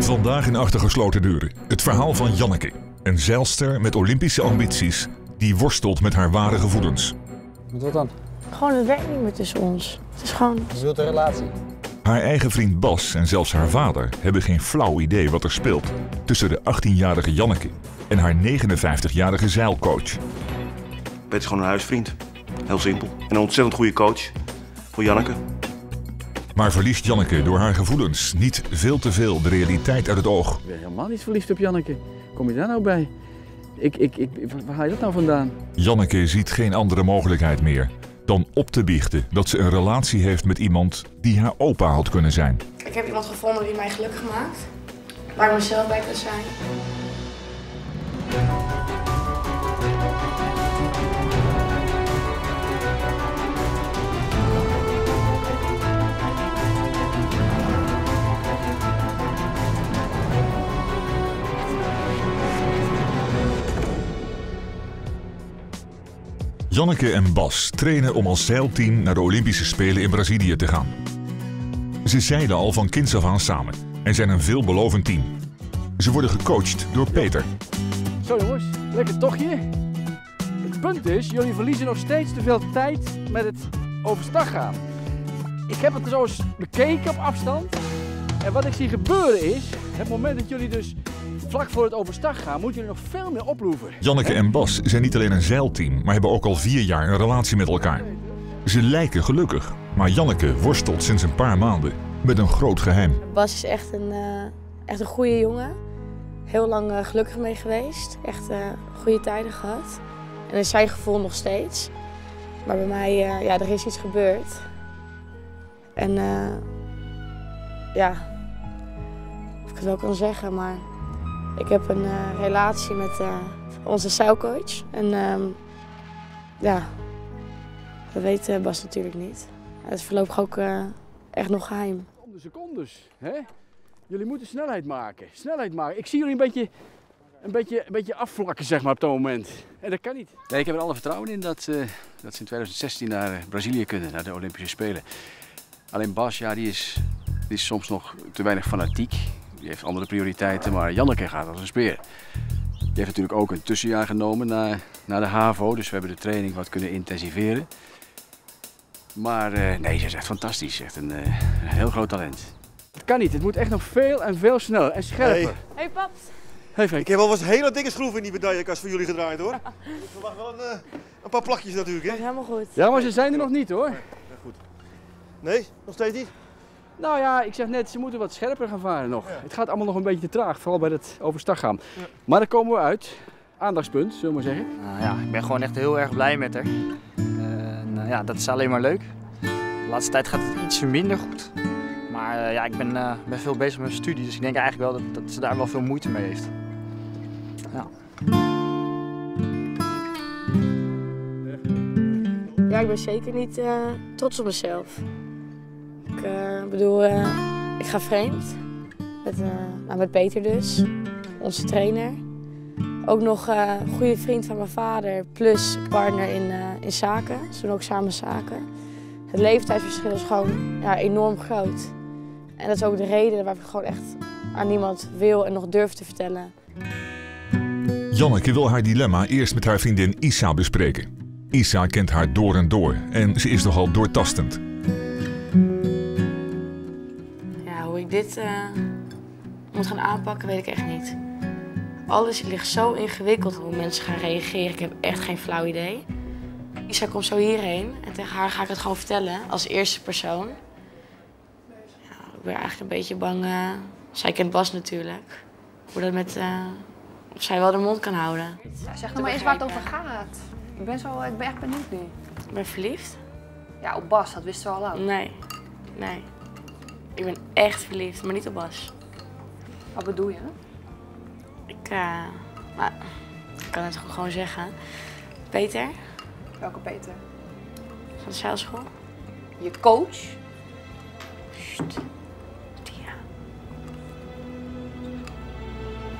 Vandaag in achtergesloten deuren. Het verhaal van Janneke. Een zeilster met Olympische ambities die worstelt met haar ware gevoelens. Wat dan? Gewoon, het werkt niet meer tussen ons. Het is gewoon... Je wilt een relatie. Haar eigen vriend Bas en zelfs haar vader hebben geen flauw idee wat er speelt tussen de 18-jarige Janneke en haar 59-jarige zeilcoach. Het is gewoon een huisvriend. Heel simpel. En een ontzettend goede coach voor Janneke. Maar verliest Janneke door haar gevoelens niet veel te veel de realiteit uit het oog. Ik ben helemaal niet verliefd op Janneke. Kom je daar nou bij? Ik, ik, ik, waar haal je dat nou vandaan? Janneke ziet geen andere mogelijkheid meer dan op te biechten dat ze een relatie heeft met iemand die haar opa had kunnen zijn. Ik heb iemand gevonden die mij gelukkig maakt. Waar ik mezelf bij kan zijn. Janneke en Bas trainen om als zeilteam naar de Olympische Spelen in Brazilië te gaan. Ze zeilen al van kinds af aan samen en zijn een veelbelovend team. Ze worden gecoacht door Peter. Zo jongens, lekker tochtje. Het punt is, jullie verliezen nog steeds te veel tijd met het overstag gaan. Ik heb het zo eens bekeken op afstand. En wat ik zie gebeuren is, het moment dat jullie dus vlak voor het overstag gaan, moeten jullie nog veel meer oploeven. Janneke en Bas zijn niet alleen een zeilteam, maar hebben ook al vier jaar een relatie met elkaar. Ze lijken gelukkig, maar Janneke worstelt sinds een paar maanden met een groot geheim. Bas is echt een, eh, echt een goede jongen. Heel lang eh, gelukkig mee geweest. Echt eh, goede tijden gehad. En in zijn gevoel nog steeds. Maar bij mij, eh, ja, er is iets gebeurd. En eh, ja, of ik het wel kan zeggen, maar ik heb een eh, relatie met eh, onze zeilcoach. En ehm, ja, dat weet eh, Bas natuurlijk niet. Het is voorlopig ook eh, echt nog geheim. Om de secondes, hè? Jullie moeten snelheid maken. Snelheid maken. Ik zie jullie een beetje, een beetje, een beetje afvlakken, zeg maar, op dat moment. En dat kan niet. Nee, ik heb er alle vertrouwen in dat, eh, dat ze in 2016 naar Brazilië kunnen, naar de Olympische Spelen. Alleen Bas, ja, die is, die is soms nog te weinig fanatiek. Die heeft andere prioriteiten, maar Janneke gaat als een speer. Die heeft natuurlijk ook een tussenjaar genomen naar, naar de HAVO, dus we hebben de training wat kunnen intensiveren. Maar eh, nee, ze is echt fantastisch. Echt een, eh, een heel groot talent. Het kan niet. Het moet echt nog veel en veel sneller en scherper. Hey. Hey pap. Hey, Frank. Ik heb al wat hele dikke schroeven in die medaillekast voor jullie gedraaid hoor. Ik verwacht wel een, eh, een paar plakjes natuurlijk Dat hè. is helemaal goed. Ja, maar ze zijn er nog niet hoor. Nee, nog steeds niet? Nou ja, ik zeg net, ze moeten wat scherper gaan varen nog. Het gaat allemaal nog een beetje te traag, vooral bij het overstag gaan. Maar daar komen we uit. Aandachtspunt, zullen we maar zeggen. Nou ja, ik ben gewoon echt heel erg blij met haar. Eh, ja, dat is alleen maar leuk. De laatste tijd gaat het iets minder goed. Maar eh, ja, ik ben, eh, ben veel bezig met mijn studie, dus ik denk eigenlijk wel dat, dat ze daar wel veel moeite mee heeft. Ja. Ja, ik ben zeker niet eh, trots op mezelf. Ik eh, bedoel, eh, ik ga vreemd. Met, eh, nou, met Peter dus, onze trainer. Ook nog een goede vriend van mijn vader, plus partner in, in zaken. Ze doen ook samen zaken. Het leeftijdsverschil is gewoon ja, enorm groot. En dat is ook de reden waarom ik gewoon echt aan niemand wil en nog durf te vertellen. Janneke wil haar dilemma eerst met haar vriendin Isa bespreken. Isa kent haar door en door en ze is nogal doortastend. Ik dit eh, moet gaan aanpakken, weet ik echt niet. Alles ligt zo ingewikkeld hoe mensen gaan reageren. Ik heb echt geen flauw idee. Isa komt zo hierheen en tegen haar ga ik het gewoon vertellen als eerste persoon. Ja, ik ben eigenlijk een beetje bang. eh, zij kent Bas natuurlijk. Hoe dat met. eh, of zij wel de mond kan houden. Ja, zeg nog maar eens waar het over gaat. Ik ben, zo, ik ben echt benieuwd nu. Ik ben verliefd? Ja, op Bas, dat wisten we al lang. Nee, nee. Ik ben echt verliefd, maar niet op Bas. Wat bedoel je? Ik, nou, ik kan het gewoon zeggen. Peter, Welke Peter? van de zeilschool. Je coach? Sst. Tia.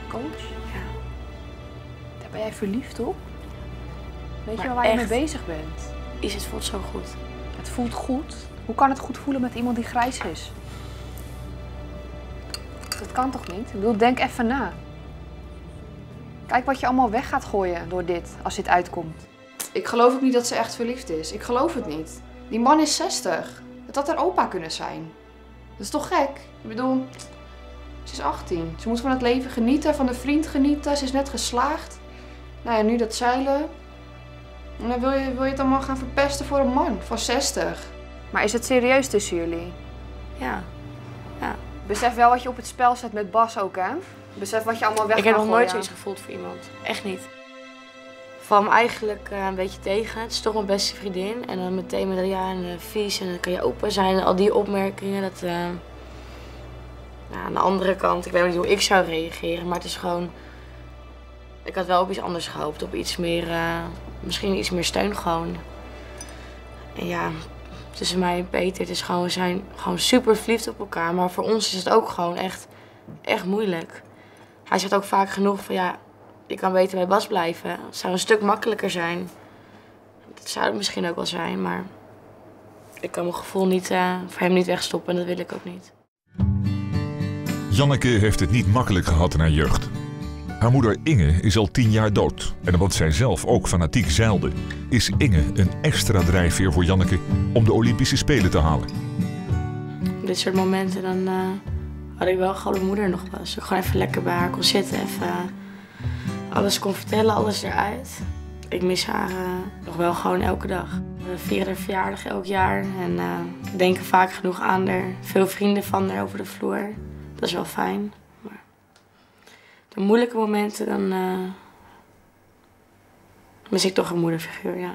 Coach? Ja. Daar ben jij verliefd op? Weet je Maar wel waar je mee bezig bent? Is het voelt zo goed. Het voelt goed. Hoe kan het goed voelen met iemand die grijs is? Dat kan toch niet? Ik bedoel, denk even na. Kijk wat je allemaal weg gaat gooien door dit, als dit uitkomt. Ik geloof ook niet dat ze echt verliefd is. Ik geloof het niet. Die man is 60. Het had haar opa kunnen zijn. Dat is toch gek? Ik bedoel, ze is 18. Ze moet van het leven genieten, van de vriend genieten. Ze is net geslaagd. Nou ja, nu dat zeilen. En dan wil je, wil je het allemaal gaan verpesten voor een man van 60. Maar is het serieus tussen jullie? Ja. Besef wel wat je op het spel zet met Bas ook, hè? Besef wat je allemaal weg Ik heb nog nooit zoiets gevoeld voor iemand. Echt niet. Ik val me eigenlijk eh, een beetje tegen. Het is toch mijn beste vriendin. En dan meteen met ja, en, eh, vies en dan kan je open zijn. En al die opmerkingen. Dat, eh, ja, aan de andere kant, ik weet niet hoe ik zou reageren. Maar het is gewoon... Ik had wel op iets anders gehoopt. Op iets meer, eh, misschien iets meer steun gewoon. En ja, tussen mij en Peter, is gewoon, we zijn gewoon super verliefd op elkaar. Maar voor ons is het ook gewoon echt, echt moeilijk. Hij zegt ook vaak genoeg van ja, je kan beter bij Bas blijven. Het zou een stuk makkelijker zijn. Dat zou het misschien ook wel zijn, maar ik kan mijn gevoel niet, eh, voor hem niet wegstoppen en dat wil ik ook niet. Janneke heeft het niet makkelijk gehad in haar jeugd. Haar moeder Inge is al tien jaar dood. En omdat zij zelf ook fanatiek zeilde, is Inge een extra drijfveer voor Janneke om de Olympische Spelen te halen. Op dit soort momenten dan eh, had ik wel gewoon mijn moeder nog was. Ik gewoon even lekker bij haar kon zitten, even eh, alles kon vertellen, alles eruit. Ik mis haar eh, nog wel gewoon elke dag. We vieren haar verjaardag elk jaar en we denken vaak genoeg aan haar. Veel vrienden van haar over de vloer. Dat is wel fijn. Moeilijke momenten, dan eh, mis ik toch een moederfiguur, ja.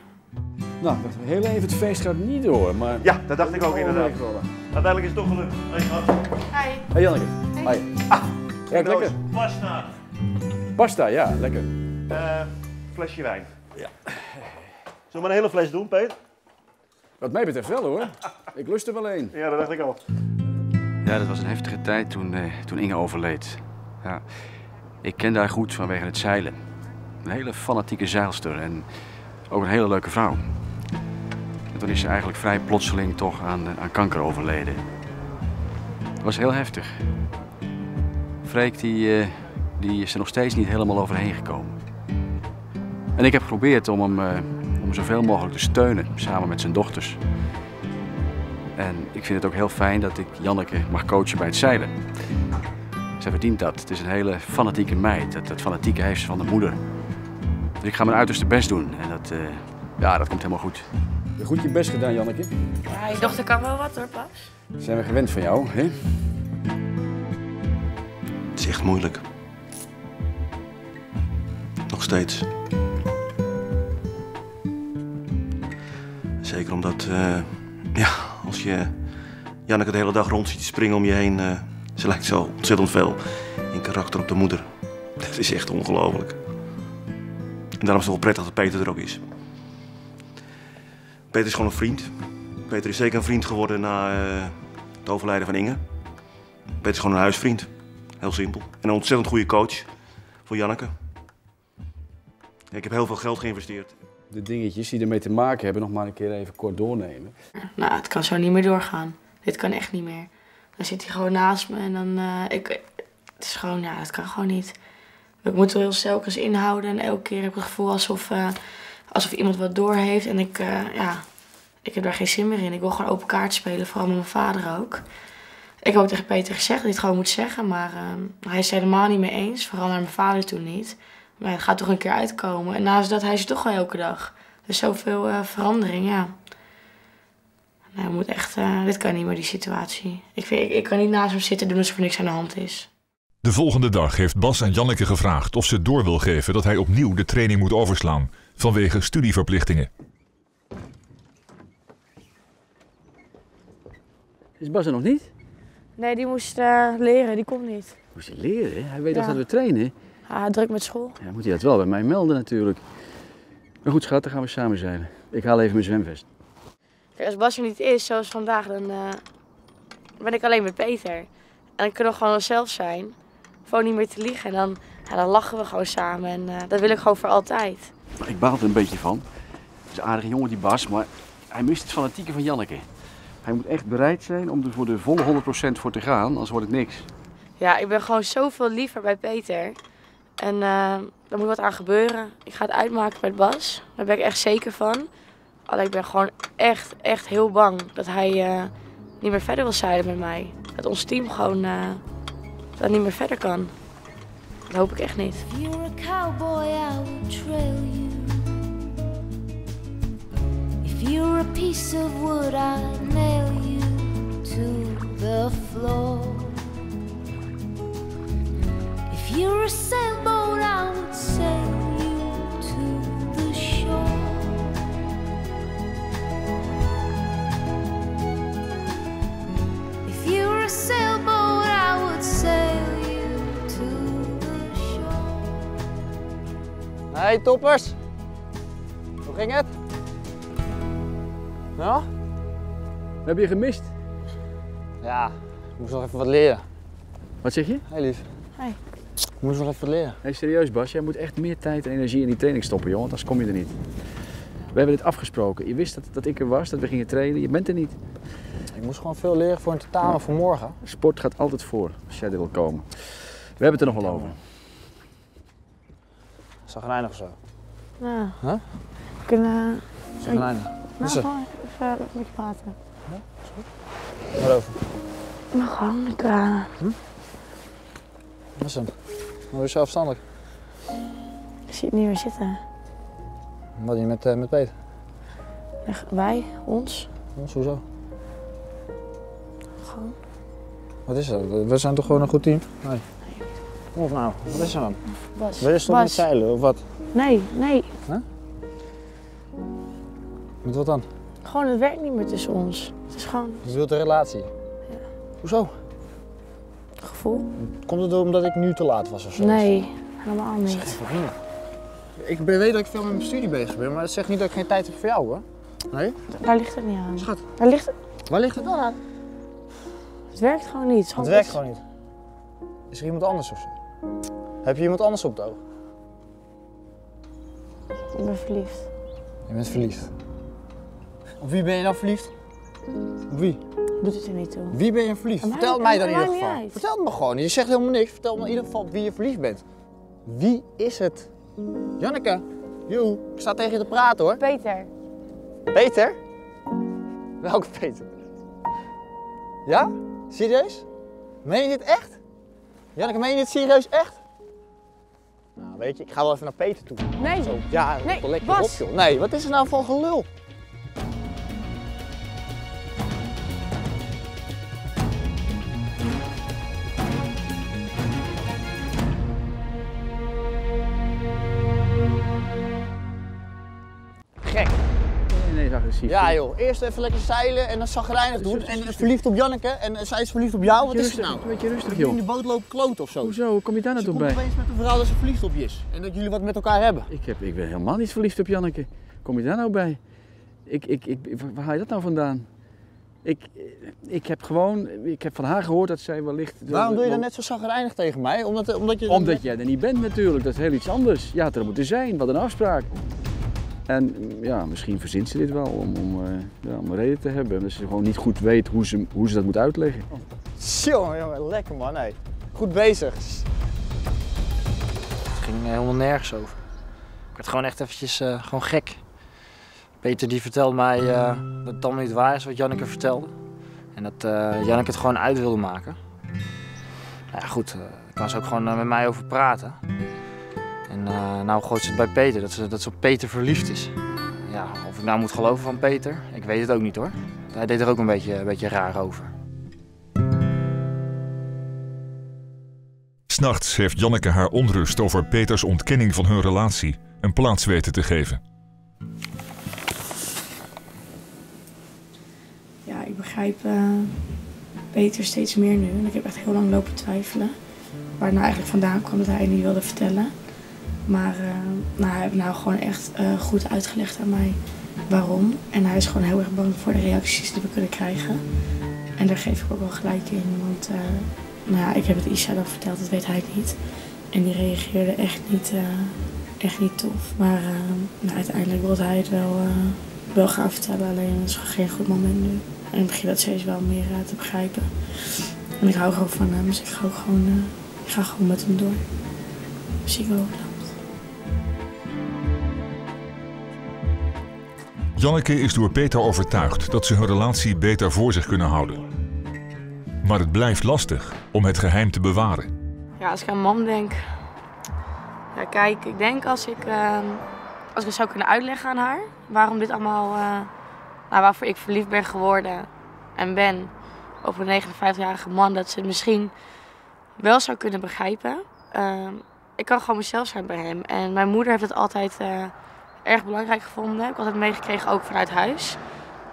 Nou, heel even het feest gaat niet door, maar... Ja, dat dacht ik ook inderdaad. meegevallen. Uiteindelijk is het toch gelukt. Hey, schat. Hi. Hey Janneke. Hi. Ah, ja, lekker. Pasta. Pasta, ja, lekker. Eh, flesje wijn. Ja. Zullen we maar een hele fles doen, Peter? Wat mij betreft wel hoor. Ik lust er wel een. Ja, dat dacht ik al. Ja, dat was een heftige tijd toen, eh, toen Inge overleed. Ja. Ik kende haar goed vanwege het zeilen. Een hele fanatieke zeilster en ook een hele leuke vrouw. En toen is ze eigenlijk vrij plotseling toch aan, aan kanker overleden. Het was heel heftig. Freek die, eh, die is er nog steeds niet helemaal overheen gekomen. En ik heb geprobeerd om hem, eh, om zoveel mogelijk te steunen, samen met zijn dochters. En ik vind het ook heel fijn dat ik Janneke mag coachen bij het zeilen. Zij verdient dat. Het is een hele fanatieke meid. Dat, dat fanatieke heeft ze van de moeder. Dus ik ga mijn uiterste best doen. En dat, eh, ja, dat komt helemaal goed. Je hebt goed je best gedaan, Janneke. Ja, je dochter kan wel wat hoor. Dat zijn we gewend van jou, hè? Het is echt moeilijk. Nog steeds. Zeker omdat, eh, ja, als je Janneke de hele dag rond ziet springen om je heen, eh, ze lijkt zo ontzettend veel in karakter op de moeder. Dat is echt ongelooflijk. En daarom is het wel prettig dat Peter er ook is. Peter is gewoon een vriend. Peter is zeker een vriend geworden na eh, het overlijden van Inge. Peter is gewoon een huisvriend. Heel simpel. En een ontzettend goede coach voor Janneke. Ik heb heel veel geld geïnvesteerd. De dingetjes die ermee te maken hebben, nog maar een keer even kort doornemen. Nou, het kan zo niet meer doorgaan. Dit kan echt niet meer. Dan zit hij gewoon naast me en dan... eh, ik, het is gewoon, ja, dat kan gewoon niet. Ik moet er heel telkens inhouden en elke keer heb ik het gevoel alsof, eh, alsof iemand wat door heeft. En ik, eh, ja, ik heb daar geen zin meer in. Ik wil gewoon open kaart spelen, vooral met mijn vader ook. Ik heb ook tegen Peter gezegd dat hij het gewoon moet zeggen, maar eh, hij is het helemaal niet mee eens. Vooral naar mijn vader toen niet. Maar het gaat toch een keer uitkomen. En naast dat, hij er toch wel elke dag. Dus zoveel verandering, ja. Nou, moet echt, eh, dit kan niet meer, die situatie. Ik, vind, ik, ik kan niet naast hem zitten doen alsof er niks aan de hand is. De volgende dag heeft Bas aan Janneke gevraagd of ze door wil geven dat hij opnieuw de training moet overslaan vanwege studieverplichtingen. Is Bas er nog niet? Nee, die moest eh, leren, die komt niet. Moest hij leren? Hij weet Ja. dat we trainen? Ah, druk met school. Ja, moet hij dat wel bij mij melden natuurlijk. Maar goed schat, dan gaan we samen zeilen. Ik haal even mijn zwemvest. Als Bas er niet is, zoals vandaag, dan eh, ben ik alleen met Peter. En dan kunnen we gewoon onszelf zijn. Gewoon niet meer te liegen. En dan, ja, dan lachen we gewoon samen. En eh, dat wil ik gewoon voor altijd. Maar ik baal er een beetje van. Het is een aardige jongen die Bas, maar hij mist het fanatieke van Janneke. Hij moet echt bereid zijn om er voor de volle 100% voor te gaan, anders wordt het niks. Ja, ik ben gewoon zoveel liever bij Peter. En uh, er moet wat aan gebeuren. Ik ga het uitmaken met Bas. Daar ben ik echt zeker van. Alleen ik ben gewoon echt, echt heel bang dat hij uh, niet meer verder wil zeilen met mij. Dat ons team gewoon uh, dat niet meer verder kan. Dat hoop ik echt niet. You're a cowboy, I will trail you. If you're a piece of wood, I nail you to the floor. If you're a sailboat, I would sail sailboat, I would sail you to the shore. Hey toppers! Hoe ging het? Ja? We hebben je gemist. Ja, ik moest nog even wat leren. Wat zeg je? Hey lief. Hey. Ik moest nog even wat leren. Hey, serieus Bas, jij moet echt meer tijd en energie in die training stoppen, joh, want anders kom je er niet. We hebben dit afgesproken. Je wist dat, dat ik er was, dat we gingen trainen. Je bent er niet. Ik moest gewoon veel leren voor een tentamen voor morgen. Sport gaat altijd voor, als jij er wil komen. We hebben het er nog wel over. Zagrijnig of zo? Nou, Huh? we kunnen... Zagrijnig. Nou, gewoon even met je praten. Waarover? Maar gewoon, ik... eh, Wat is hem? Hoe is zo afstandelijk? ik zie het niet meer zitten. Wat je met, eh, met Peter? Wij, ons, Ons, hoezo? Gewoon. Wat is er? We zijn toch gewoon een goed team? Nee. Kom op nou, wat is er dan? Bas. Wil je stoppen met Bas. zeilen of wat? Nee, nee. Met wat dan? Gewoon, het werkt niet meer tussen ons. Het is gewoon Je wilt een relatie? Hoezo? het gevoel. Komt het door omdat ik nu te laat was of zo? Nee, helemaal niet. Ik ben- weet dat ik veel met mijn studie bezig ben, maar dat zegt niet dat ik geen tijd heb voor jou hoor. Nee? Daar ligt het niet aan. Schat. Daar ligt het... Waar ligt het dan aan? Het werkt gewoon niet. Het, werkt gewoon niet. Is er iemand anders of zo? Heb je iemand anders op het oog? Ik ben verliefd. Je bent verliefd. Op wie ben je dan verliefd? Op wie? Doet het er niet toe. Wie ben je verliefd? Vertel mij dan in ieder geval. uit. Vertel het me gewoon. Je zegt helemaal niks. Vertel me in ieder geval op wie je verliefd bent. Wie is het? Janneke. Joe, ik sta tegen je te praten hoor. Peter. Peter? Welke Peter? Ja? Serieus? Meen je dit echt? Janneke, meen je dit serieus echt? Nou, weet je, ik ga wel even naar Peter toe. Nee. Zo, ja, Nee, lekker Bas. op joh. Nee, wat is er nou voor gelul? Ja joh, eerst even lekker zeilen en dan zagrijnig doen. En verliefd op Janneke en zij is verliefd op jou. Wat is het nou? Een beetje rustig, je in joh. de boot lopen kloot of zo. Hoezo? Hoe kom je daar naartoe komt bij? opeens met een verhaal dat ze verliefd op je is. En dat jullie wat met elkaar hebben. Ik, heb, ik ben helemaal niet verliefd op Janneke. Kom je daar nou bij? Ik, ik, ik, waar haal je dat nou vandaan? Ik, ik heb gewoon, ik heb van haar gehoord dat zij wellicht... Waarom doe je dan net zo zagrijnig tegen mij? Omdat, omdat je... Omdat jij er niet bent natuurlijk, dat is heel iets anders. Je had er moeten zijn, wat een afspraak. En ja, misschien verzint ze dit wel om, om, eh, ja, om een reden te hebben. Dat ze gewoon niet goed weet hoe ze, hoe ze dat moet uitleggen. Jongen, jongen, lekker man. Hey. Goed bezig. Het ging helemaal nergens over. Ik werd gewoon echt eventjes eh, gewoon gek. Peter die vertelde mij eh, dat het allemaal niet waar is wat Janneke vertelde. En dat eh Janneke het gewoon uit wilde maken. Nou ja, goed, eh, daar kan ze ook gewoon eh, met mij over praten. En eh, nou gooit ze het bij Peter, dat ze, dat ze op Peter verliefd is. Ja, of ik nou moet geloven van Peter, ik weet het ook niet hoor. Hij deed er ook een beetje, een beetje raar over. S'nachts heeft Janneke haar onrust over Peters ontkenning van hun relatie een plaats weten te geven. Ja, ik begrijp eh, Peter steeds meer nu. En ik heb echt heel lang lopen twijfelen. Waar het nou eigenlijk vandaan kwam dat hij het niet wilde vertellen. Maar eh, nou, hij heeft nou gewoon echt eh, goed uitgelegd aan mij waarom. En hij is gewoon heel erg bang voor de reacties die we kunnen krijgen. En daar geef ik ook wel gelijk in. Want eh, nou ja, ik heb het Isha dan verteld, dat weet hij niet. En die reageerde echt niet, echt niet tof. Maar nou, uiteindelijk wilde hij het wel, wel gaan vertellen. Alleen het is geen goed moment nu. En ik begin dat steeds wel meer te begrijpen. En ik hou gewoon van hem, dus ik ga, ook gewoon, ik ga gewoon met hem door. Zie ik wel Janneke is door Peter overtuigd dat ze hun relatie beter voor zich kunnen houden. Maar het blijft lastig om het geheim te bewaren. Ja, als ik aan mam denk. Ja, kijk, ik denk als ik, uh, als ik zou kunnen uitleggen aan haar waarom dit allemaal, uh, nou, waarvoor ik verliefd ben geworden en ben op een 59-jarige man, dat ze het misschien wel zou kunnen begrijpen. Uh, ik kan gewoon mezelf zijn bij hem. En mijn moeder heeft het altijd uh, erg belangrijk gevonden. Ik altijd meegekregen, ook vanuit huis.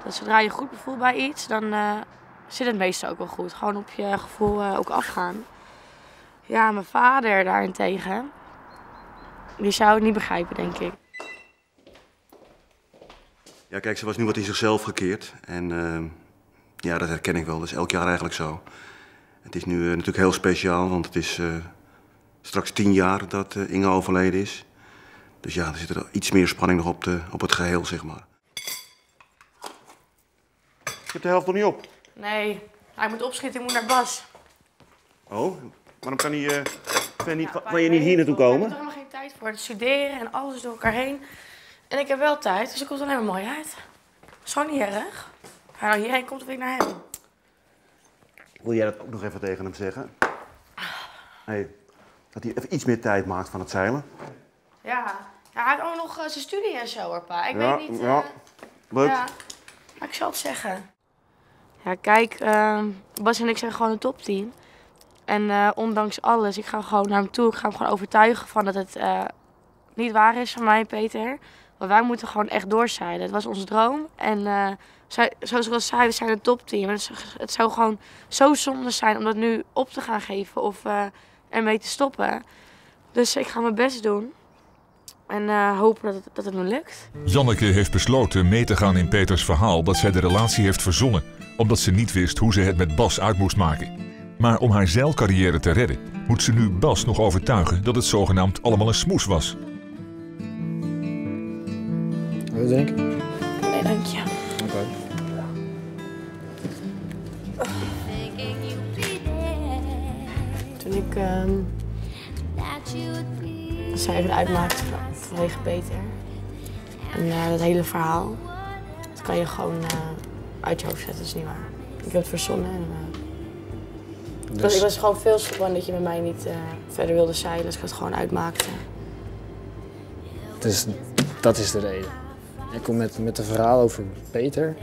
Dat zodra je goed bevoelt bij iets, dan uh, zit het meestal ook wel goed. Gewoon op je gevoel uh, ook afgaan. Ja, mijn vader daarentegen, die zou het niet begrijpen, denk ik. Ja, kijk, ze was nu wat in zichzelf gekeerd. En uh, ja, dat herken ik wel. Is elk jaar eigenlijk zo. Het is nu natuurlijk heel speciaal, want het is straks tien jaar dat Inge overleden is. Dus ja, er zit er iets meer spanning nog op, de, op het geheel, zeg maar. Je hebt de helft nog niet op. Nee, hij moet opschieten, ik moet naar Bas. Oh, waarom kan hij, uh, kan niet, Ja, kan je niet hier naartoe Ik heb komen? er helemaal geen tijd voor. Het studeren en alles door elkaar heen. En ik heb wel tijd, dus het komt alleen maar mooi uit. Is gewoon niet erg. Als hij nou hierheen komt of ik naar hem. Wil jij dat ook nog even tegen hem zeggen? Hey, dat hij even iets meer tijd maakt van het zeilen. Ja, ja hij heeft ook nog eh, zijn studie en zo hoor, pa. Ik Ja, weet niet... ja. eh, Leuk. Ja, maar ik zal het zeggen. Ja, kijk, ehm, Bas en ik zijn gewoon een topteam. En eh, ondanks alles, ik ga gewoon naar hem toe. Ik ga hem gewoon overtuigen van dat het eh, niet waar is van mij en Peter. Want wij moeten gewoon echt doorzeilen. Het was onze droom. En eh, zij, zoals ik al zei, we zijn een topteam. En het, zou gewoon zo zonde zijn om dat nu op te gaan geven of eh, ermee te stoppen. Dus ik ga mijn best doen. En eh, hopen dat het, dat het me lukt. Janneke heeft besloten mee te gaan in Peters verhaal dat zij de relatie heeft verzonnen, omdat ze niet wist hoe ze het met Bas uit moest maken. Maar om haar zeilcarrière te redden, moet ze nu Bas nog overtuigen dat het zogenaamd allemaal een smoes was. Wat denk je? Nee, dank je. Oké. Toen ik ehm cijfer uitmaakte van- vanwege Peter. En eh, dat hele verhaal, dat kan je gewoon eh, uit je hoofd zetten, dat is niet waar. Ik heb het verzonnen en eh, ik, was, ik was gewoon veel verbannen dat je met mij niet verder wilde zeilen, dus ik het gewoon uitmaakte. Dus dat is de reden. Ik kom met, met een verhaal over Peter.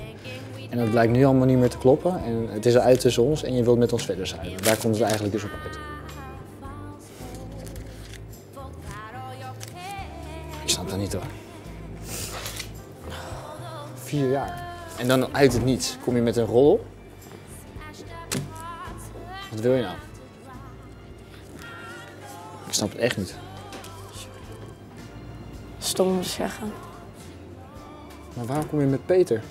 En dat blijkt nu allemaal niet meer te kloppen. En het is uit tussen ons en je wilt met ons verder zeilen. Daar komt het eigenlijk dus op uit. Niet hoor. Vier jaar. En dan uit het niets kom je met een roddel. Wat wil je nou? Ik snap het echt niet. Stom om te zeggen. Maar waarom kom je met Peter?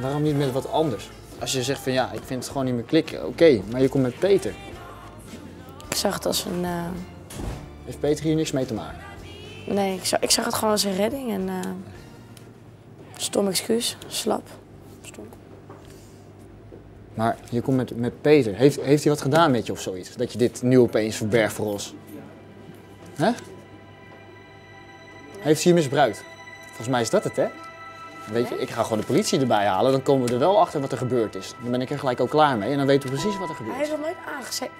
Waarom niet met wat anders? Als je zegt van ja, ik vind het gewoon niet meer klikken, oké, maar je komt met Peter. Ik zag het als een... eh, Heeft Peter hier niks mee te maken? Nee, ik zag, ik zag het gewoon als een redding en... eh, stom excuus, slap. Stom. Maar je komt met, met Peter. Heeft, heeft hij wat gedaan met je of zoiets? Dat je dit nu opeens verbergt voor ons? Hè? Heeft hij je misbruikt? Volgens mij is dat het, hè? Weet je, ik ga gewoon de politie erbij halen, dan komen we er wel achter wat er gebeurd is. Dan ben ik er gelijk ook klaar mee en dan weten we precies wat er Hij gebeurd heeft is. nog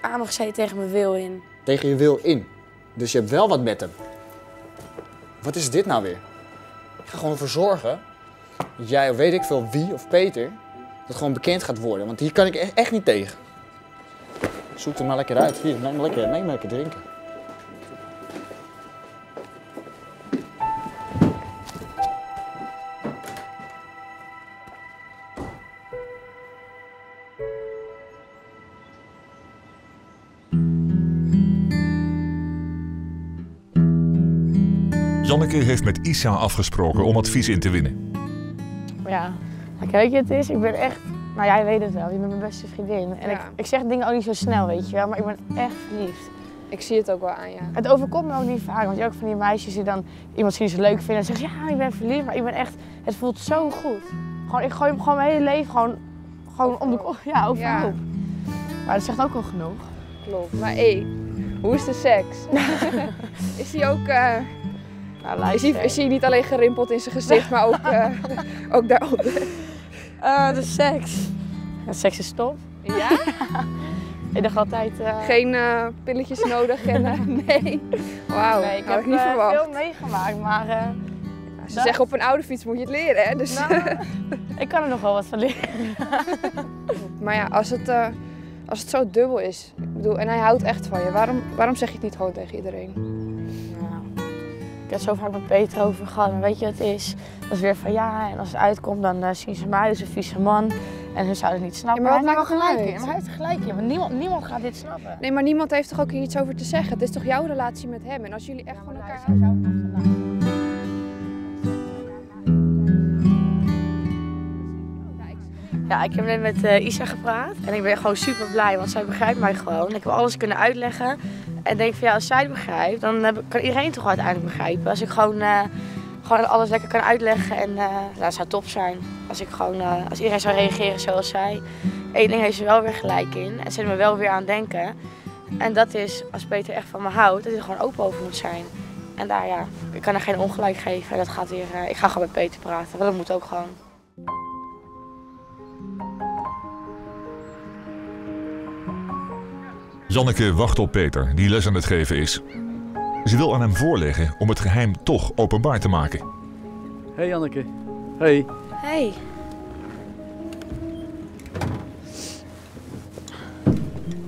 nooit me gezeten tegen mijn wil in. Tegen je wil in. Dus je hebt wel wat met hem. Wat is dit nou weer? Ik ga gewoon ervoor zorgen dat jij, weet ik veel wie of Peter, dat gewoon bekend gaat worden. Want hier kan ik e- echt niet tegen. Zoek er maar lekker uit. Hier, neem maar lekker, neem maar lekker drinken. Janneke heeft met Isa afgesproken om advies in te winnen. Ja, nou, kijk, weet je, het is, ik ben echt, nou jij weet het wel, je bent mijn beste vriendin. En Ja. ik, ik zeg dingen ook niet zo snel, weet je wel, maar ik ben echt verliefd. Ik zie het ook wel aan je. Het overkomt me ook niet vaak, want je hebt ook van die meisjes die dan iemand zien ze leuk vinden en zeggen, ja, ik ben verliefd, maar ik ben echt, het voelt zo goed. Gewoon, ik gooi hem gewoon mijn hele leven gewoon, gewoon om de kop, ja, overhoop. Maar dat zegt ook al genoeg. Klopt. Maar hé, hoe is de seks? is hij ook... eh, Nou, is, hij, luister. is hij niet alleen gerimpeld in zijn gezicht, maar ook, eh ook daaronder? Eh, de seks. Ja, seks is top. Ja? Ik dacht altijd... eh, Geen eh, pilletjes nodig en... eh, nee. Wauw, nee, ik had heb ik niet verwacht. veel meegemaakt, maar eh, Ze zeggen op een oude fiets moet je het leren, hè? Dus, nou, ik kan er nog wel wat van leren. maar ja, als het, als het zo dubbel is, ik bedoel, en hij houdt echt van je, waarom, waarom zeg je het niet gewoon tegen iedereen? Ik heb het zo vaak met Peter over gehad. Maar weet je wat het is? Dat is weer van ja, en als het uitkomt, dan eh, zien ze mij als een vieze man. En hun zouden het niet snappen. Ja, maar wat maakt gelijk uit? in. Maar hij heeft gelijk in, want niemand, niemand gaat dit snappen. Nee, maar niemand heeft toch ook hier iets over te zeggen? Het is toch jouw relatie met hem? En als jullie echt van elkaar Ja, ik heb net met eh, Isa gepraat en ik ben gewoon super blij, want zij begrijpt mij gewoon. Ik heb alles kunnen uitleggen en denk van ja, als zij het begrijpt, dan kan iedereen toch uiteindelijk begrijpen. Als ik gewoon, eh, gewoon alles lekker kan uitleggen en eh dat zou top zijn. Als, ik gewoon, eh, als iedereen zou reageren zoals zij. Eén ding heeft ze wel weer gelijk in en zet me wel weer aan denken. En dat is, als Peter echt van me houdt, dat hij er gewoon open over moet zijn. En daar ja, ik kan er geen ongelijk geven. En dat gaat weer, eh, ik ga gewoon met Peter praten, want dat moet ook gewoon. Janneke wacht op Peter, die les aan het geven is. Ze wil aan hem voorleggen om het geheim toch openbaar te maken. Hey Janneke. Hey. Hey.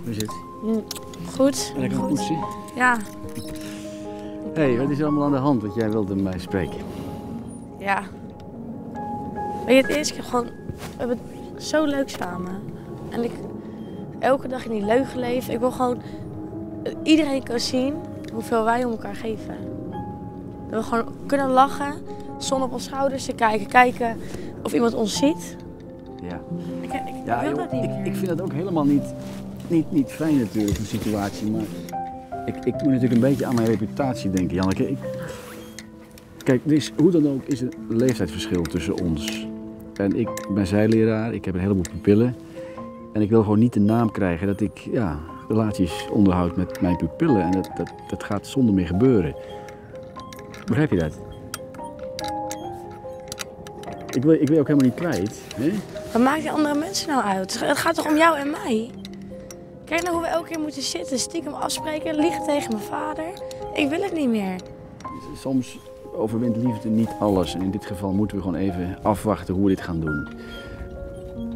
Hoe zit Goed. Lekker goed. poetsen. Ja, Hey, wat is er allemaal aan de hand? Want jij wilde mij spreken. ja. Weet je, het is, ik heb gewoon, we hebben het zo leuk samen. En ik, elke dag in die leugen leven. Ik wil gewoon, dat iedereen kan zien hoeveel wij om elkaar geven. Dat we gewoon kunnen lachen, zonder op ons schouders te kijken. Kijken of iemand ons ziet. Ja. Ik, ik, Ja, ik wil joh, dat niet ik, meer. ik vind dat ook helemaal niet, niet, niet fijn natuurlijk, de situatie. Maar ik, ik moet natuurlijk een beetje aan mijn reputatie denken, Janneke. Ik, kijk, hoe dan ook is er een leeftijdsverschil tussen ons. En ik ben zijleraar, ik heb een heleboel pupillen. En ik wil gewoon niet de naam krijgen dat ik ja, relaties onderhoud met mijn pupillen. En dat, dat, dat gaat zonder meer gebeuren. Begrijp je dat? Ik wil, ik wil ook helemaal niet kwijt. Hè? Wat maakt die andere mensen nou uit? Het gaat toch om jou en mij? Kijk nou hoe we elke keer moeten zitten, stiekem afspreken, liegen tegen mijn vader. Ik wil het niet meer. Soms overwint liefde niet alles. En in dit geval moeten we gewoon even afwachten hoe we dit gaan doen.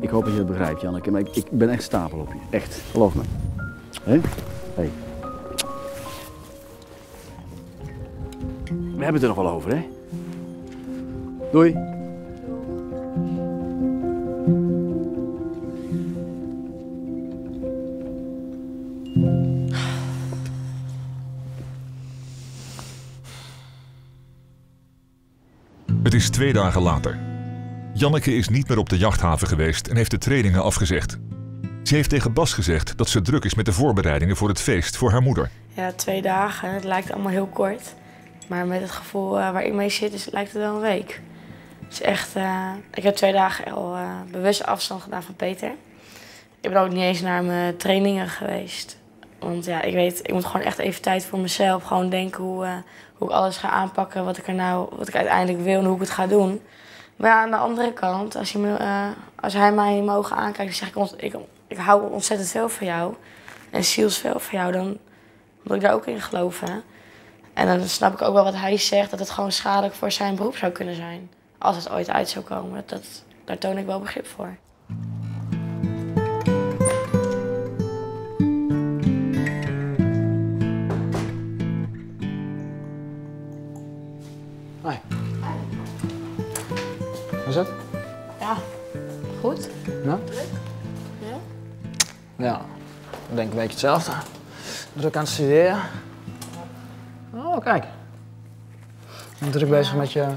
Ik hoop dat je het begrijpt, Janneke. Maar ik, ik ben echt stapel op je. Echt. Geloof me. Hé? Hey. We hebben het er nog wel over, hè? Doei. Het is twee dagen later. Janneke is niet meer op de jachthaven geweest en heeft de trainingen afgezegd. Ze heeft tegen Bas gezegd dat ze druk is met de voorbereidingen voor het feest voor haar moeder. Ja, twee dagen. Het lijkt allemaal heel kort. Maar met het gevoel eh, waar ik mee zit, is, lijkt het wel een week. Het is echt... eh, ik heb twee dagen al eh, bewust afstand gedaan van Peter. Ik ben ook niet eens naar mijn trainingen geweest. Want ja, ik weet, ik moet gewoon echt even tijd voor mezelf. Gewoon denken hoe, hoe ik alles ga aanpakken, wat ik er nou, wat ik uiteindelijk wil en hoe ik het ga doen. Maar ja, aan de andere kant, als, me, eh, als hij mij in mijn ogen aankijkt, zeg ik, ik, ik hou ontzettend veel van jou. En zielsveel van jou, dan moet ik daar ook in geloven. En dan snap ik ook wel wat hij zegt, dat het gewoon schadelijk voor zijn beroep zou kunnen zijn. Als het ooit uit zou komen. Dat, daar toon ik wel begrip voor. Is het? Ja, goed. Ja? Ja? Ja, ik denk een beetje hetzelfde. Druk aan het studeren. Oh, kijk. Je druk bezig met je,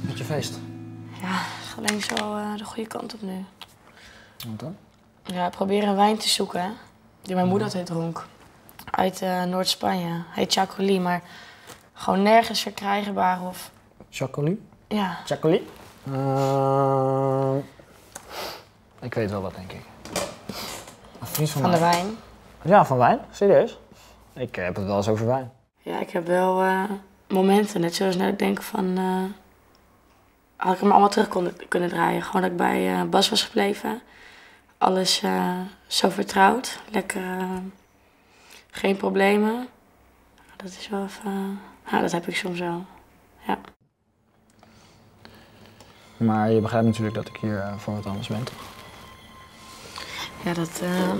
met je feest. Ja, alleen zo eh, de goede kant op nu. Wat dan? Ja, ik probeer een wijn te zoeken die mijn moeder altijd dronk. Uit eh, Noord-Spanje. Heet Chacoli, maar gewoon nergens verkrijgbaar of... Chocolie? Ja, Chocolie? Eh, ik weet wel wat, denk ik. Een vriend van, Van de wijn. Ja, van wijn? Serieus? Ik heb het wel eens over wijn. Ja, ik heb wel eh, momenten, net zoals net ik denk van... eh, had ik hem allemaal terug kon, kunnen draaien. Gewoon dat ik bij eh, Bas was gebleven. Alles zo vertrouwd. Lekker, eh, geen problemen. Dat is wel even... ja, dat heb ik soms wel. Ja. Maar je begrijpt natuurlijk dat ik hier eh, voor wat anders ben, toch? Ja, dat, eh,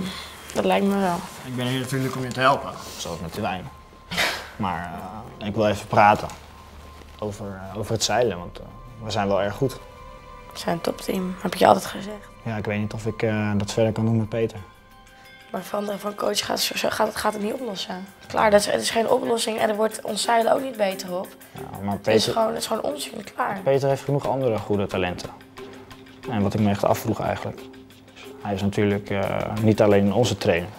dat lijkt me wel. Ik ben hier natuurlijk om je te helpen, zoals met de wijn. Maar eh, ik wil even praten over, eh, over het zeilen, want we zijn wel erg goed. We zijn een topteam, heb ik je altijd gezegd. Ja, ik weet niet of ik eh, dat verder kan doen met Peter. Maar veranderen van coach gaat, gaat, het, gaat het niet oplossen. Klaar, dat is, het is geen oplossing en er wordt ons zeilen ook niet beter op. Ja, maar Het is gewoon, het is gewoon onzin, klaar. Peter heeft genoeg andere goede talenten. En wat ik me echt afvroeg eigenlijk. Hij is natuurlijk eh, niet alleen onze trainer.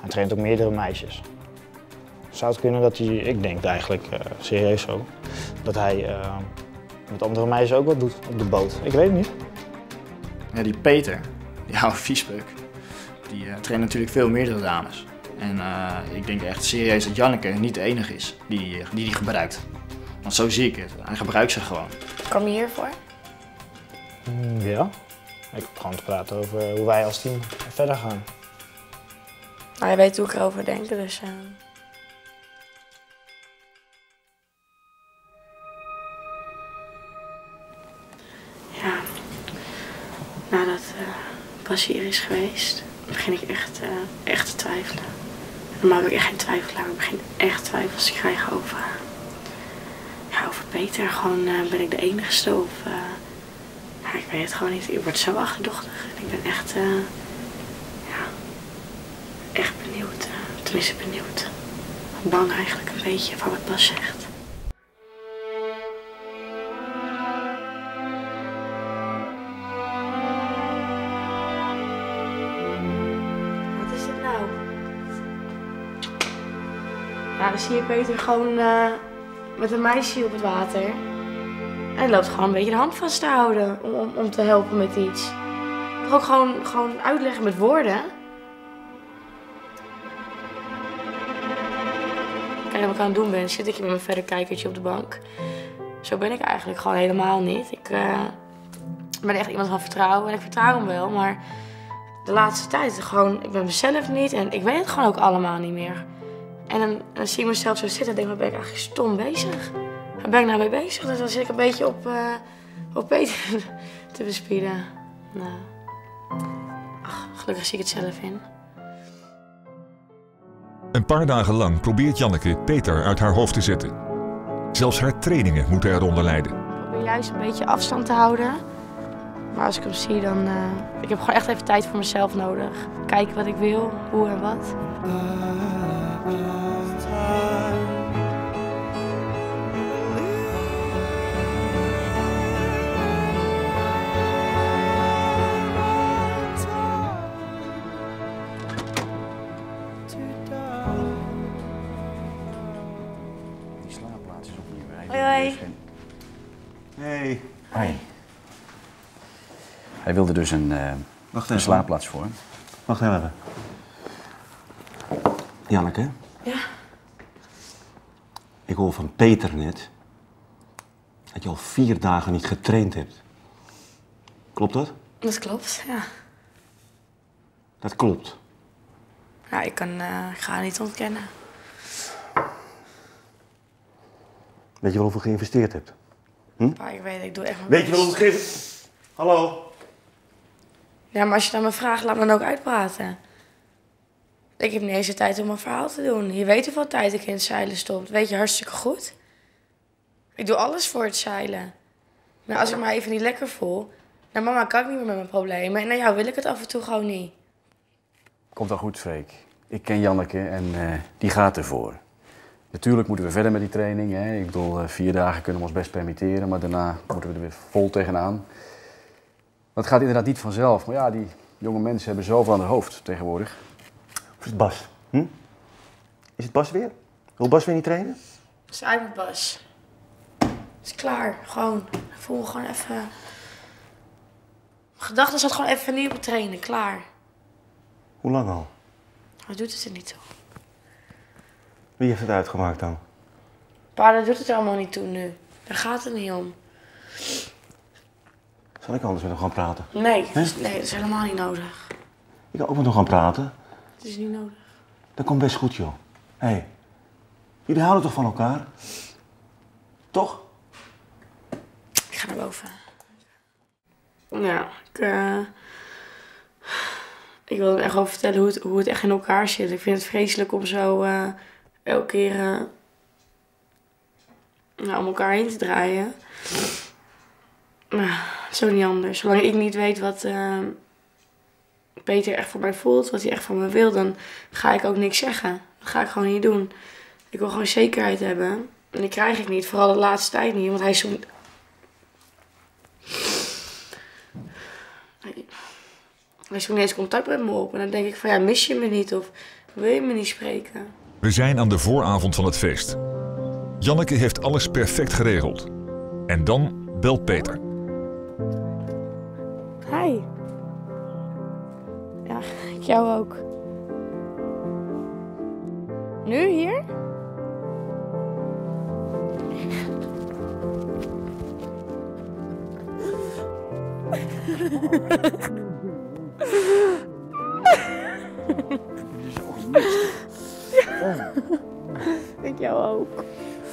Hij traint ook meerdere meisjes. Zou het kunnen dat hij, ik denk eigenlijk eh, serieus zo, dat hij eh, met andere meisjes ook wat doet op de boot? Ik weet het niet. Ja, die Peter, die oude viespeuk, die eh, traint natuurlijk veel meerdere dames. En eh, ik denk echt serieus dat Janneke niet de enige is die die, die, die gebruikt. Want zo zie ik het. Hij gebruikt ze gewoon. Kom je hiervoor? Mm, ja. Ik heb gewoon te praten over hoe wij als team verder gaan. Nou, je weet hoe ik erover denk, dus... eh, Ja, nadat eh Bas hier is geweest, begin ik echt, eh, echt te twijfelen. Normaal heb ik echt geen twijfel, maar ik begin echt twijfels te krijgen over, ja, over Peter. Gewoon, eh, ben ik de enigste of... eh, ik weet het gewoon niet. Ik word zo achterdochtig. Ik ben echt... eh, ja, echt benieuwd. eh, tenminste benieuwd. Bang eigenlijk een beetje van wat Bas zegt. Zie je Peter gewoon eh, met een meisje op het water. En hij loopt gewoon een beetje de hand vast te houden om, om, om te helpen met iets. Toch ook gewoon, gewoon uitleggen met woorden. Kijk, wat ik aan het doen ben, zit ik hier met mijn verrekijkertje op de bank. Zo ben ik eigenlijk gewoon helemaal niet. Ik eh, ben echt iemand van vertrouwen en ik vertrouw hem wel, maar de laatste tijd gewoon, ik ben mezelf niet en ik weet het gewoon ook allemaal niet meer. En dan, dan zie ik mezelf zo zitten en denk ik, ben ik eigenlijk stom bezig? Waar ben ik nou mee bezig? Dus dan zit ik een beetje op, eh, op Peter te bespieden. Nou, ach, gelukkig zie ik het zelf in. Een paar dagen lang probeert Janneke Peter uit haar hoofd te zetten. Zelfs haar trainingen moeten eronder lijden. Ik probeer juist een beetje afstand te houden. Maar als ik hem zie, dan... eh ik heb gewoon echt even tijd voor mezelf nodig. Kijken wat ik wil, hoe en wat. Hoi, Hey. Hoi. Hij wilde dus een, eh, Wacht een even. slaapplaats voor. Wacht even. Janneke? Ja? Ik hoor van Peter net dat je al vier dagen niet getraind hebt. Klopt dat? Dat klopt, ja. Dat klopt. Ja, ik, kan, eh, ik ga het niet ontkennen. Weet je wel hoeveel je geïnvesteerd hebt? Maar ik weet, ik doe echt mijn Weet je wel hoeveel geïnvesteerd Hallo? Ja, maar als je dan me vraagt, laat me dan ook uitpraten. Ik heb niet eens de tijd om een verhaal te doen. Je weet hoeveel tijd ik in het zeilen stop. Weet je hartstikke goed. Ik doe alles voor het zeilen. Maar als ik me even niet lekker voel... Naar mama kan ik niet meer met mijn problemen. En naar jou wil ik het af en toe gewoon niet. Komt wel goed, Freek. Ik ken Janneke en eh, die gaat ervoor. Natuurlijk moeten we verder met die training. Hè. Ik bedoel, eh, vier dagen kunnen we ons best permitteren, maar daarna moeten we er weer vol tegenaan. Dat gaat inderdaad niet vanzelf. Maar ja, die jonge mensen hebben zoveel aan hun hoofd tegenwoordig. Of is het Bas? Hm? Is het Bas weer? Wil Bas weer niet trainen? Is Bas. Het is klaar. Gewoon. Ik voel gewoon even... Mijn gedachten zat gewoon even niet op het trainen. Klaar. Hoe lang al? Wat doet het er niet toe? Wie heeft het uitgemaakt dan? Pa, dat doet het allemaal niet toe nu. Daar gaat het niet om. Zal ik anders met hem gaan praten? Nee, Hè? dat is, nee, dat is helemaal niet nodig. Ik kan ook met hem gaan praten. Het is niet nodig. Dat komt best goed, joh. Hé, hey, jullie houden toch van elkaar? Toch? Ik ga naar boven. Ja, ik, eh, ik wil hem echt wel vertellen hoe het, hoe het echt in elkaar zit. Ik vind het vreselijk om zo eh, elke keer eh, om elkaar heen te draaien. Maar zo niet anders. Zolang ik niet weet wat eh, Peter echt voor mij voelt, wat hij echt van me wil, dan ga ik ook niks zeggen. Dat ga ik gewoon niet doen. Ik wil gewoon zekerheid hebben. En die krijg ik niet, vooral de laatste tijd niet, want hij is zo Hij zoekt niet eens contact met me op. En dan denk ik van ja, mis je me niet of wil je me niet spreken? We zijn aan de vooravond van het feest. Janneke heeft alles perfect geregeld. En dan belt Peter. Hi. Ja, ik jou ook. Nu hier?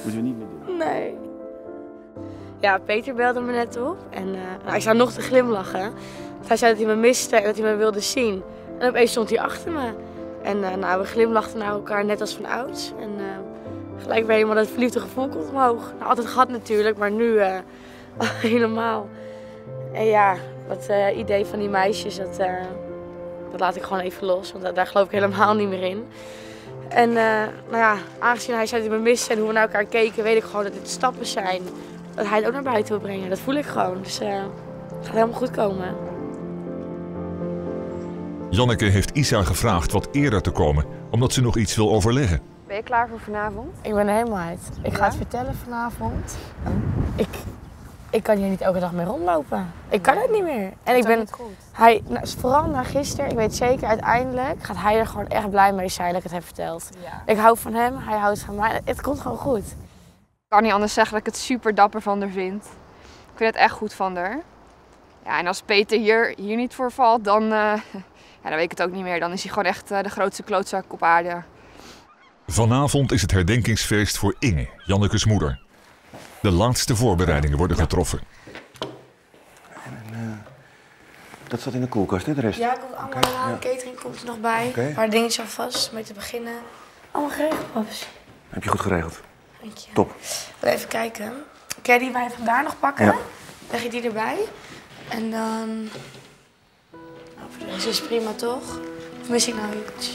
Moeten we niet meer doen. Nee. Ja, Peter belde me net op en eh, nou, hij zou nog te glimlachen. Hij zei dat hij me miste en dat hij me wilde zien. En opeens stond hij achter me. En eh, nou, we glimlachten naar elkaar net als van ouds. En eh, gelijk weer helemaal dat verliefde gevoel komt omhoog. Nou, altijd gehad natuurlijk, maar nu helemaal. En ja, dat idee van die meisjes, dat, dat laat ik gewoon even los. Want da- daar geloof ik helemaal niet meer in. En eh, nou ja, aangezien hij zei dat hij me miste en hoe we naar elkaar keken, weet ik gewoon dat dit stappen zijn. Dat hij het ook naar buiten wil brengen. Dat voel ik gewoon. Dus eh, het gaat helemaal goed komen. Janneke heeft Isa gevraagd wat eerder te komen, omdat ze nog iets wil overleggen. Ben je klaar voor vanavond? Ik ben er helemaal uit. Ik ga het vertellen vanavond. Ik, ik kan hier niet elke dag mee rondlopen. Ik kan het niet meer. En ik ben, niet goed. hij, nou, vooral na gisteren, ik weet zeker, uiteindelijk gaat hij er gewoon echt blij mee zijn dat ik het heb verteld. Ja. Ik hou van hem, hij houdt van mij. Het komt gewoon goed. Ik kan niet anders zeggen dat ik het super dapper van haar vind. Ik vind het echt goed van haar. Ja, en als Peter hier, hier niet voor valt, dan, eh, ja, dan weet ik het ook niet meer. Dan is hij gewoon echt eh, de grootste klootzak op aarde. Vanavond is het herdenkingsfeest voor Inge, Jannekes moeder. De laatste voorbereidingen worden getroffen. Dat zat in de koelkast, hè, de rest? Ja, komt allemaal ja. De catering komt er nog bij. Oké. Een paar dingetjes alvast om mee te beginnen. Allemaal geregeld, paps. Heb je goed geregeld. Dank je. Top. Wil even kijken. Kan je die wijn vandaar nog pakken? Ja. Leg je die erbij. En dan... Nou, voor de rest is het prima, toch? Of mis ik nou iets?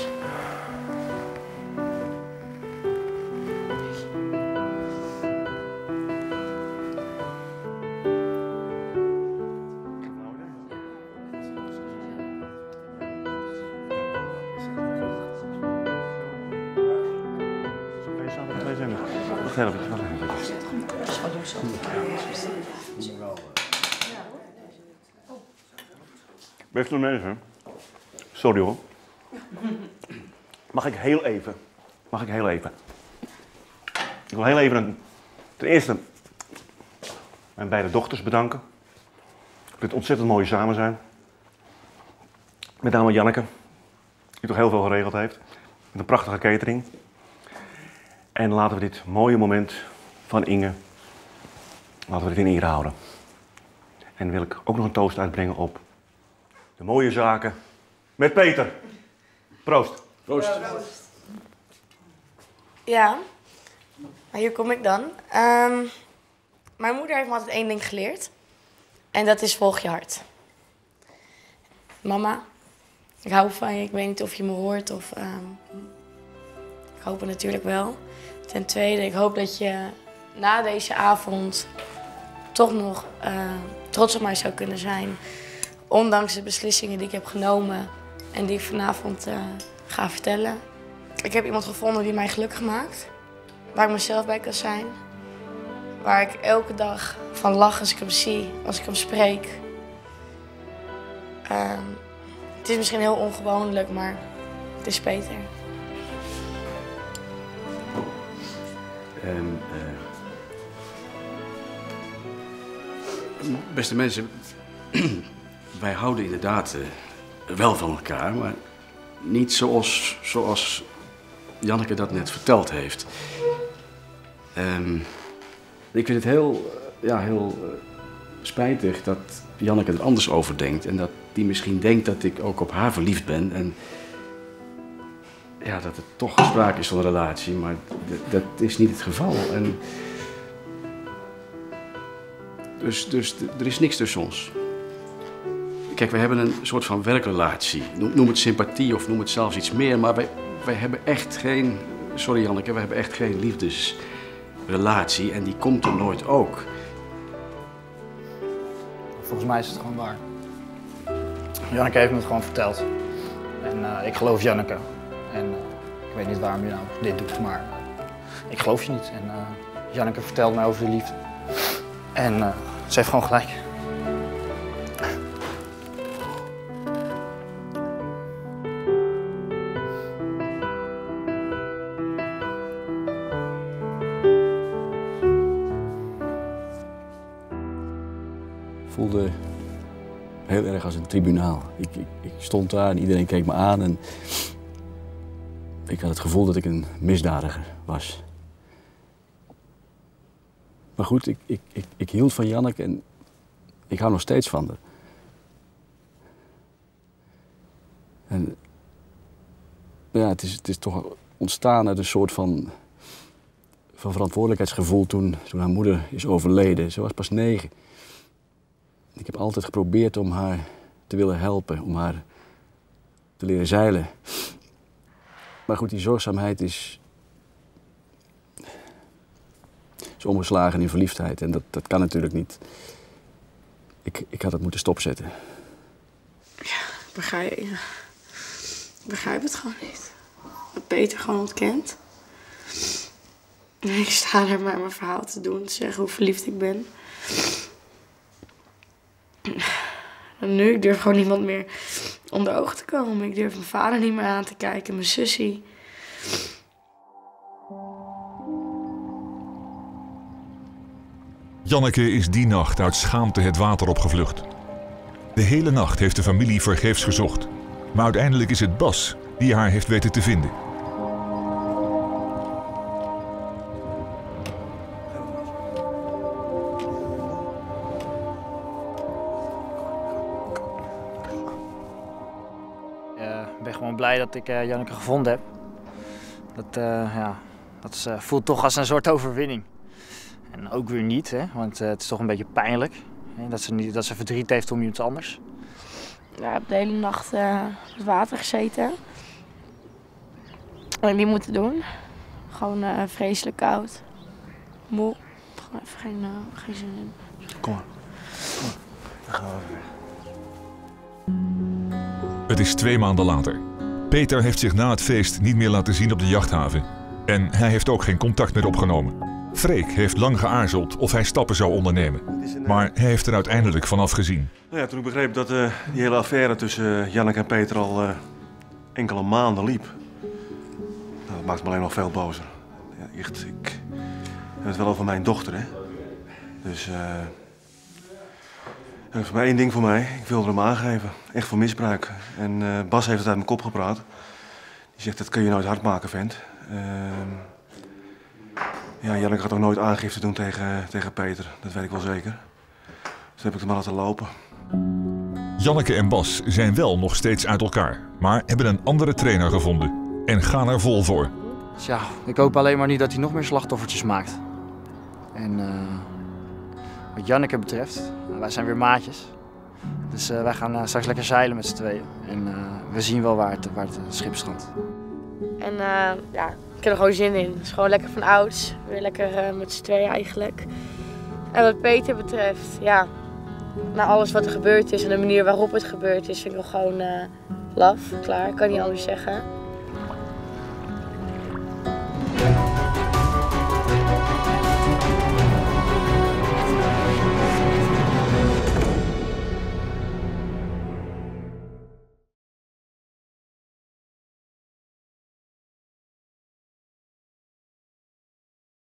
Beste mensen, sorry hoor. Mag ik heel even, mag ik heel even. Ik wil heel even een, ten eerste mijn beide dochters bedanken. Voor dit ontzettend mooie samen zijn. Met name Janneke, die toch heel veel geregeld heeft. Met een prachtige catering. En laten we dit mooie moment van Inge, laten we dit in ere houden. En wil ik ook nog een toast uitbrengen op de mooie zaken met Peter. Proost. Proost. Ja. Maar hier kom ik dan. Ehm, mijn moeder heeft me altijd één ding geleerd. En dat is volg je hart. Mama, ik hou van je. Ik weet niet of je me hoort of... ehm, ik hoop het natuurlijk wel. Ten tweede, ik hoop dat je na deze avond toch nog eh, trots op mij zou kunnen zijn. Ondanks de beslissingen die ik heb genomen en die ik vanavond eh, ga vertellen. Ik heb iemand gevonden die mij gelukkig maakt. Waar ik mezelf bij kan zijn. Waar ik elke dag van lach als ik hem zie, als ik hem spreek. Ehm, het is misschien heel ongewoonlijk, maar is Peter. En, eh, beste mensen, wij houden inderdaad eh, wel van elkaar, maar niet zoals, zoals Janneke dat net verteld heeft. Ehm, ik vind het heel, eh, ja, heel eh, spijtig dat Janneke er anders over denkt. En dat die misschien denkt dat ik ook op haar verliefd ben. En ja, dat er toch sprake is van een relatie, maar dat is niet het geval. En dus, dus er is niks tussen ons. Kijk, we hebben een soort van werkrelatie. Noem, het sympathie of noem het zelfs iets meer, maar wij, wij hebben echt geen. Sorry Janneke, we hebben echt geen liefdesrelatie en die komt er nooit ook. Volgens mij is het gewoon waar. Janneke heeft me het gewoon verteld. En eh, ik geloof Janneke. En eh, ik weet niet waarom je nou dit doet, maar eh, ik geloof je niet. En Janneke vertelt mij over de liefde. En ze heeft gewoon gelijk. Voelde heel erg als een tribunaal. Ik, ik, ik stond daar en iedereen keek me aan en ik had het gevoel dat ik een misdadiger was. Maar goed, ik, ik, ik, ik hield van Janneke en ik hou nog steeds van haar. En ja, het is, het is toch ontstaan uit een soort van, van verantwoordelijkheidsgevoel toen, toen haar moeder is overleden. Ze was pas negen. Ik heb altijd geprobeerd om haar te willen helpen, om haar te leren zeilen. Maar goed, die zorgzaamheid is, is omgeslagen in verliefdheid en dat, dat kan natuurlijk niet. Ik, ik had het moeten stopzetten. Ik begrijp, ja. ik begrijp het gewoon niet. Dat Peter gewoon ontkent. En ik sta daar maar mijn verhaal te doen, te zeggen hoe verliefd ik ben. En nu, ik durf gewoon niemand meer onder ogen te komen. Ik durf mijn vader niet meer aan te kijken, mijn zussie. Janneke is die nacht uit schaamte het water opgevlucht. De hele nacht heeft de familie vergeefs gezocht. Maar uiteindelijk is het Bas die haar heeft weten te vinden. Dat ik eh, Janneke gevonden heb. Dat, eh, ja, dat is, eh, voelt toch als een soort overwinning. En ook weer niet, hè, want eh, het is toch een beetje pijnlijk. Hè, dat, ze niet, dat ze verdriet heeft om iemand anders. Ja, ik heb de hele nacht eh, op het water gezeten. En die moeten doen. Gewoon eh, vreselijk koud. Moe. Gewoon even geen, geen zin in. Kom maar. Dan gaan we weer. Het is twee maanden later. Peter heeft zich na het feest niet meer laten zien op de jachthaven. En hij heeft ook geen contact meer opgenomen. Freek heeft lang geaarzeld of hij stappen zou ondernemen. Maar hij heeft er uiteindelijk vanaf gezien. Nou ja, toen ik begreep dat eh, die hele affaire tussen uh, Janneke en Peter al eh, enkele maanden liep. Nou, dat maakt me alleen nog veel bozer. Ja, echt, ik heb het wel over mijn dochter, hè. Dus, dat is maar één ding voor mij. Ik wilde hem aangeven. Echt voor misbruik. En eh, Bas heeft het uit mijn kop gepraat. Die zegt, dat kun je nooit hard maken, vent. Ehm, ja, Janneke gaat ook nooit aangifte doen tegen, tegen Peter. Dat weet ik wel zeker. Dus heb ik hem maar laten lopen. Janneke en Bas zijn wel nog steeds uit elkaar, maar hebben een andere trainer gevonden en gaan er vol voor. Tja, ik hoop alleen maar niet dat hij nog meer slachtoffertjes maakt. En eh, wat Janneke betreft, wij zijn weer maatjes. Dus eh, wij gaan eh, straks lekker zeilen met z'n tweeën. En eh, we zien wel waar het, waar het schip strandt. En eh, ja, ik heb er gewoon zin in. Het is gewoon lekker van ouds. Weer lekker eh, met z'n tweeën eigenlijk. En wat Peter betreft, ja, na alles wat er gebeurd is en de manier waarop het gebeurd is, vind ik wel gewoon eh laf. Klaar, ik kan niet anders zeggen.